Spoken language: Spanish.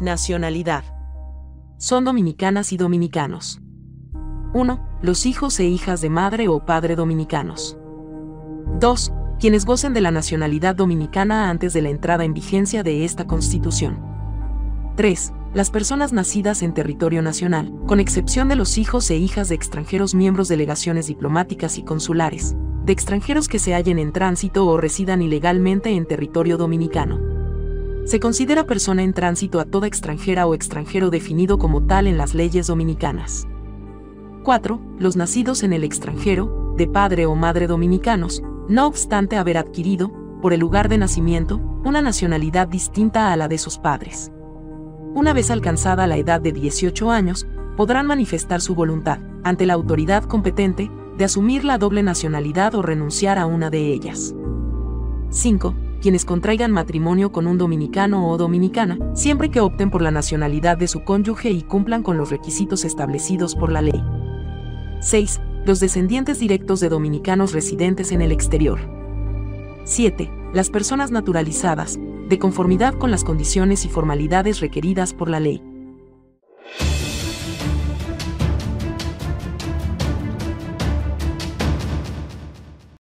Nacionalidad. Son dominicanas y dominicanos. 1. Los hijos e hijas de madre o padre dominicanos. 2. Quienes gocen de la nacionalidad dominicana antes de la entrada en vigencia de esta Constitución. 3. Las personas nacidas en territorio nacional, con excepción de los hijos e hijas de extranjeros miembros de delegaciones diplomáticas y consulares, de extranjeros que se hallen en tránsito o residan ilegalmente en territorio dominicano. Se considera persona en tránsito a toda extranjera o extranjero definido como tal en las leyes dominicanas. 4. Los nacidos en el extranjero, de padre o madre dominicanos, no obstante haber adquirido, por el lugar de nacimiento, una nacionalidad distinta a la de sus padres. Una vez alcanzada la edad de 18 años, podrán manifestar su voluntad, ante la autoridad competente, de asumir la doble nacionalidad o renunciar a una de ellas. 5. Quienes contraigan matrimonio con un dominicano o dominicana, siempre que opten por la nacionalidad de su cónyuge y cumplan con los requisitos establecidos por la ley. 6. Los descendientes directos de dominicanos residentes en el exterior. 7. Las personas naturalizadas, de conformidad con las condiciones y formalidades requeridas por la ley.